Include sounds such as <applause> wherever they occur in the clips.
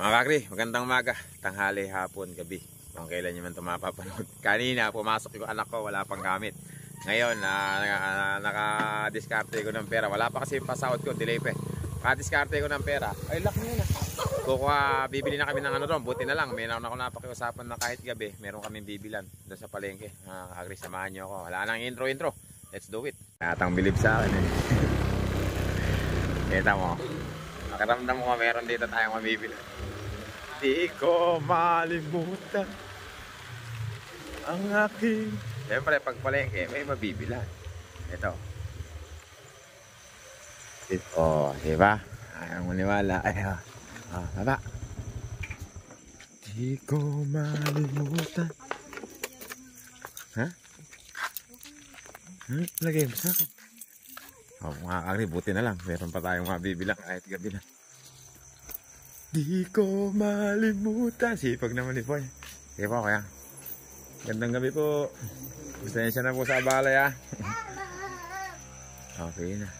Mga kakri, magandang umaga, tanghali, hapon, gabi. Kung kailan nyo man ito mapapanood. <laughs> Kanina, pumasok yung anak ko, wala pang gamit. Ngayon, na, na, naka-discarte ko ng pera. Wala pa kasi yung pasahod ko, delay pa. eh. Naka-discarte ko ng pera. Ay, laki na. Kukuha, bibili na kami ng ano doon. Buti na lang, may nauna ako napakiusapan na kahit gabi, meron kaming bibilan doon sa palengke. Mga kakri, samahan nyo ako. Wala nang intro-intro. Let's do it. Atang bilib sa akin eh. <laughs> Kita mo. Nakaramdam ko meron dito tayong mabibili. Di ko malimutan ang aking... Siyempre, pag palengke, may mabibilan. Ito. Ito, oh, diba? Ayaw mo niwala. Ayaw. Ah, baba. Di ko malimutan. Ha? Hmm? Lagay mo sa akin. Oh, mga kakri, buti na lang. Meron pa tayong mabibilang kahit gabi na. Di ko malimutan. Sipag naman ni Boy. Sige po, kaya. Gandang gabi po. Pasensya na po sa balay ah. <laughs> okay na.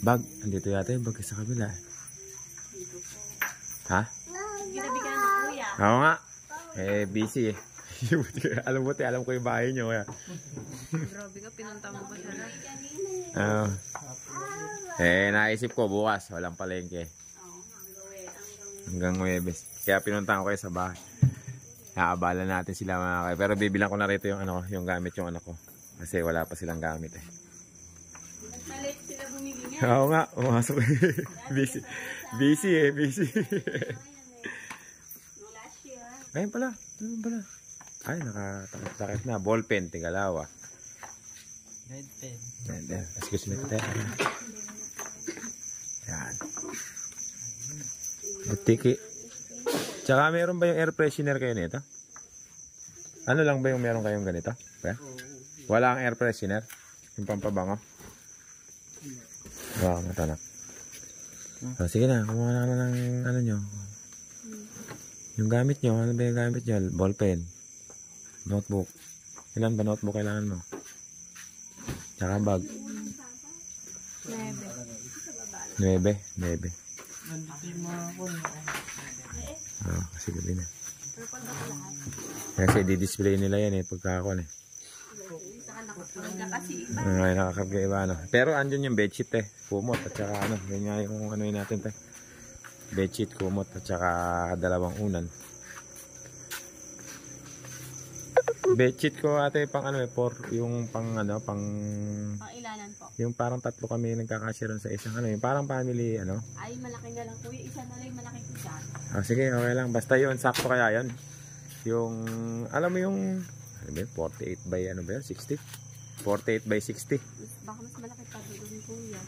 Bag, andito yata yung bag sa kabila. Ha? Ginabi ka na kuya. Oo nga. Eh, busy eh. <laughs> alam mo, te, alam ko yung bahay nyo. Grabe ka, pinunta mo ba siya na? Ah. Eh, naisip ko bukas, walang palengke. Hanggang Huwebes. Kaya pinuntahan ko kayo sa bahay. Naabala natin sila mga kayo. Pero bibilang ko na rito yung, ano, yung gamit yung anak ko. Kasi wala pa silang gamit eh. Nalit sila bumili niya. Oo nga, umasok. <laughs> busy. Busy eh, busy. Ayun pala, ayun pala. Ay, nakatakit na. Ballpen, tigalawa. Red pen. Yan, yan. Excuse me, tete. Yan. Butiki. Tsaka meron ba yung air freshener kayo nito? Ano lang ba yung meron kayong ganito? Kaya? Wala kang air freshener? Yung pampabango? Wow, matanak. Oh, sige na, kumuha na ka na ng ano nyo. Yung gamit nyo, ano ba yung gamit nyo? Ballpen. Notebook. Ilan ba notebook kailangan mo? Tsaka bag. Nebe. 9. 9. Nandito yung mga kun. Oo, kasi gabi na. Kasi di-display nila yan eh, pagka ako eh. Nakapagka kasi iba. Ay, ano. Pero andyan yung bedsheet eh. Kumot at saka ano. Yan nga yung ano yun natin eh. Bedsheet, kumot at saka dalawang unan. Bedsheet ko ate pang ano eh, for yung pang ano, pang Ang ilanan po. yung parang tatlo kami nagkakasya ron sa isang ano, yung parang family ano. Ay, malaki na lang kuya. Isa na lang yung malaki isa. Ah, sige, okay lang. Basta yun, sakto kaya yun. Yung, alam mo yung, ano ba yun, 48 by ano ba yun, 60? 48 by 60. Mas, baka mas malaki pa doon kuya.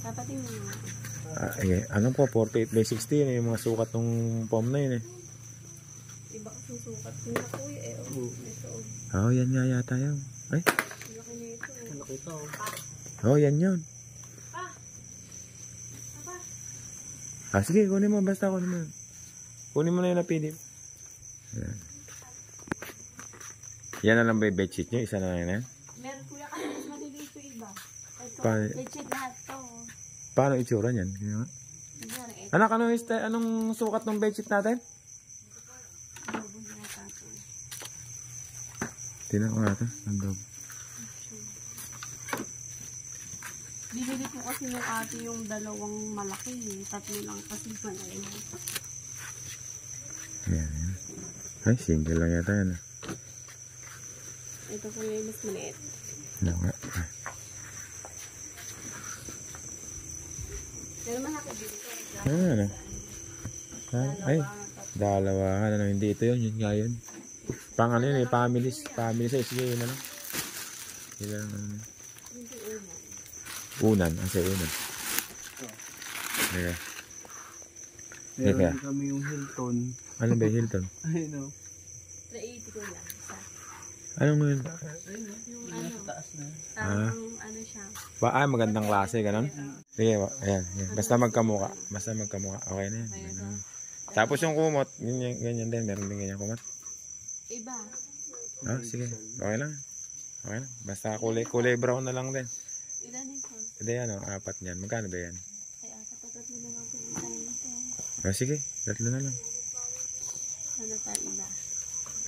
Dapat yung. Ah, eh, ano po, 48 by 60 yun, yung mga sukat ng pom na yun eh. Kasi sukat. Yung na kuya eh. Oh, ito. oh. Oo, oh, yan nga yata yun. Ay, Ang laki nito. oh. Ano kita oh. oo, oh, yan yun. Pa! Papa! Ah, sige, kunin mo, basta kunin mo. Kunin mo na yung napili. Yan. Yan na lang ba yung bedsheet nyo? Isa na lang yan? Meron kuya kasi mas maliliit yung iba. Ito. Pa- Legit lahat to. oh. Paano itsura niyan? Yan. Yan, ito. Anak, ano anong sukat ng bedsheet natin? Ano ba yung tato? Tinan ko natin. Ang dog. Binili ko kasi ng ate yung dalawang malaki eh. Tatlo lang kasi malaki. Yan. Ay, single lang yata yan. ah. Ito po yung mas maliit. Ano nga? Pero malaki din ito. Ano, ano? Ay, dalawa. Ano, hindi ito yun. Yun nga yun. Pang ano yun eh, families. Family size. Sige, yun ano. Ilan, ano. Hindi una. Unan. Ang sa unan. Okay. Meron din kami yung Hilton. Ano ba yung Hilton? <laughs> Ayun oh. 380 ko lang. Isa. Anong yun? Yung ano, taas na. Ah. tamang ano siya. Ba, ah, magandang klase, ganun? Sige, wa- ayan, ayan. Basta magkamuka. Basta magkamuka. Okay na yan. Ganun. Tapos yung kumot, ganyan, ganyan din. Meron din ganyan kumot. Iba. Ah, sige. Okay lang. Okay lang. Basta kulay, kulay brown na lang din. Ilan ito? Hindi ano, apat niyan. Magkano ba yan? Kaya sa tatlo na lang kung isa na to. O sige, tatlo na lang. Sana tayo iba.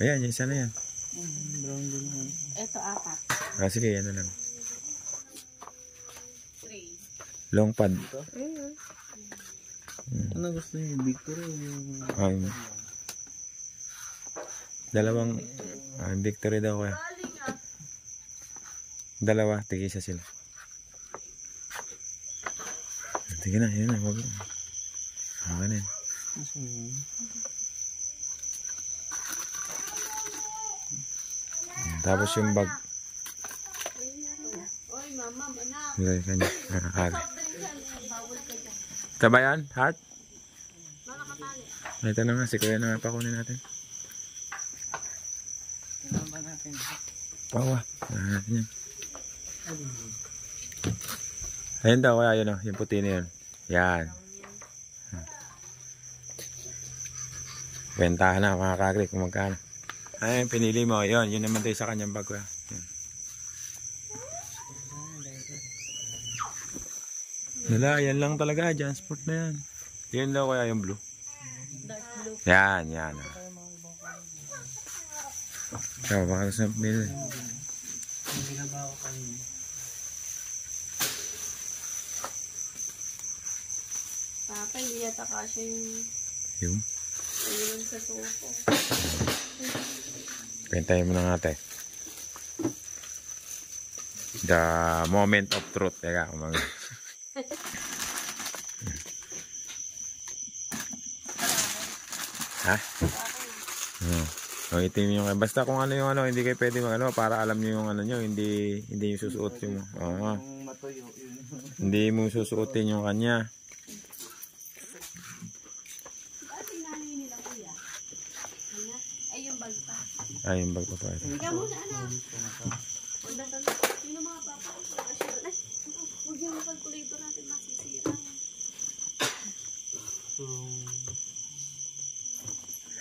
Ayan, yung isa na yan. Mm, Brown din yan. Ito apat. O sige, yan na lang. Three. Long pad. Ano gusto niyo? Victor o yung... Ay, dalawang ah, victory daw kaya. Dalawa, tigisa sila. Sige na, yun na. Wag. Okay na. Gusto niyo? Tapos yung bag. Oy, mama, anak. Nilagay kanya. Ah, aga. Ito ba yan? Heart? Ito na nga, si Kuya na nga pakunin natin. Kailangan ba natin? Pawa. Ah, natin yan. Ayun daw, kaya yun o. Yung puti na yun. Yan. Bentahan na mga kagri kung magkano. Ay, pinili mo. Yun, yun naman tayo sa kanyang bag. Kuya. Yun. Wala, yan lang talaga. Jansport na yan. Yun daw kaya yung blue. Dark blue. Yan, yan. ah. Ikaw, baka gusto mo pinili. Yung ginabawa ko kanina. Papa, hindi yata kasya yung Yung. ulan sa tupo. Kwentahin mo na natin. The moment of truth. Teka, umang... <laughs> ha? Hmm. Oh, itim yung basta kung ano yung ano hindi kayo pwede mag ano para alam niyo yung ano niyo hindi hindi yung susuot yung oo Yung matuyo, yun. <laughs> hindi mo susuotin yung kanya? Ay, yung bag pa. ay yung bag pa pa ito. Ikaw muna, anak. Wala ka na. Sino mga papa ko? Kasya. Ay, huwag yung calculator natin masisira. So,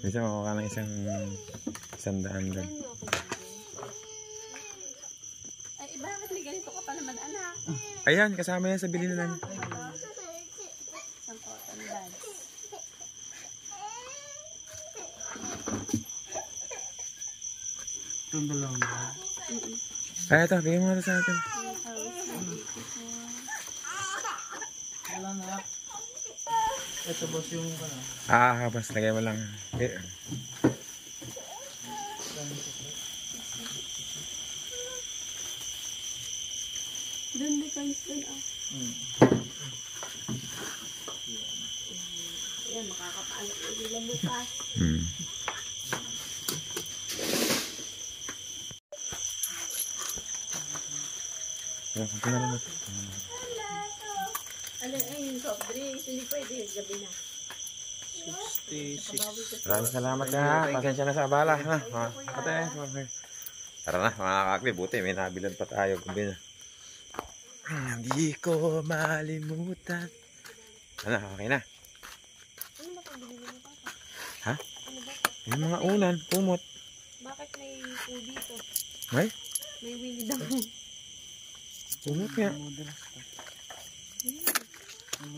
Bisa makuha ng isang isang daan doon. Ay, bakit may ganito ka pa naman, anak? Ayan, kasama yan sa bilhin na namin. Itong dalawang ba? Ay, ito, bigyan mo na sa atin. Wala na. Ito boss yung ano. Ah, basta lagay mo lang. Eh, Doon may coins doon, ah. Hmm. Ayan, makakapaalat na sila bukas. hmm. Ayan, kunti na lang ito. Ano, ay, soft drinks. Hindi pwede, gabi na. 66. Bawi ka Maraming salamat ka. Pasensya na sa abala. Ha? Ate. Tara na, mga kakli. Buti, may nabilan pa tayo. Kumbi na. Hindi ko malimutan. Ano, okay na. Ano? Ha? Ano? Yung mga unan, kumot. Bakit may po dito? May? May Winnie the Kumot nga.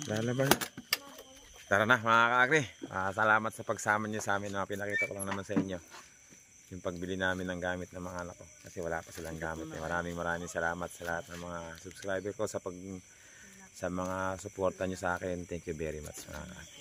Lalaban. Tara na, mga kakli. Ah, salamat sa pagsama niyo sa amin. Mga pinakita ko lang naman sa inyo. Yung pagbili namin ng gamit ng mga anak ko. Kasi wala pa silang gamit. Eh. Maraming maraming salamat sa lahat ng mga subscriber ko sa pag sa mga suporta niyo sa akin. Thank you very much. Mga kakli.